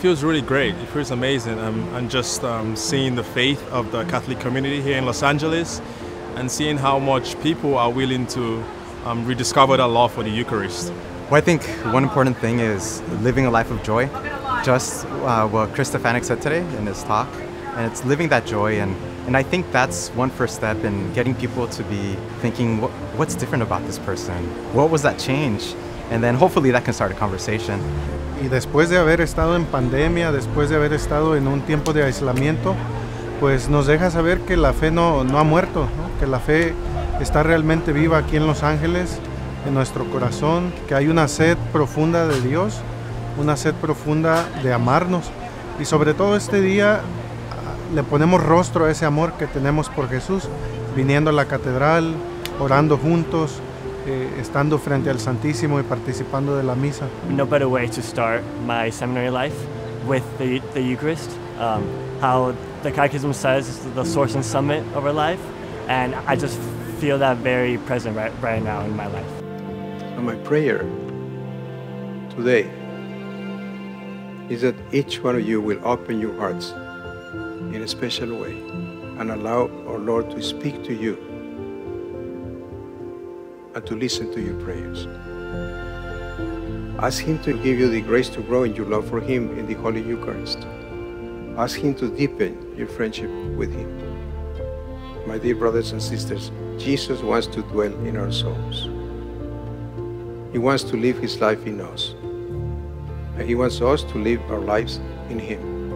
feels really great. It feels amazing. Um, and just um, seeing the faith of the Catholic community here in Los Angeles and seeing how much people are willing to um, rediscover that love for the Eucharist. Well, I think one important thing is living a life of joy. Just uh, what Chris Stefanick said today in his talk. And it's living that joy. And, and I think that's one first step in getting people to be thinking, what, what's different about this person? What was that change? And then hopefully that can start a conversation. Y después de haber estado en pandemia, después de haber estado en un tiempo de aislamiento, pues nos deja saber que la fe no, no ha muerto, que la fe está realmente viva aquí en Los Ángeles, en nuestro corazón, que hay una sed profunda de Dios, una sed profunda de amarnos. Y sobre todo este día le ponemos rostro a ese amor que tenemos por Jesús, viniendo a la catedral, orando juntos, eh, estando frente al Santísimo y participando de la misa. no better way to start my seminary life with the, the Eucharist. Um, how the Catechism says is the source and summit of our life, and I just feel that very present right, right now in my life. And my prayer today is that each one of you will open your hearts in a special way and allow our Lord to speak to you and to listen to your prayers. Ask Him to give you the grace to grow in your love for Him in the Holy Eucharist. Ask Him to deepen your friendship with Him. My dear brothers and sisters, Jesus wants to dwell in our souls. He wants to live His life in us. And He wants us to live our lives in Him.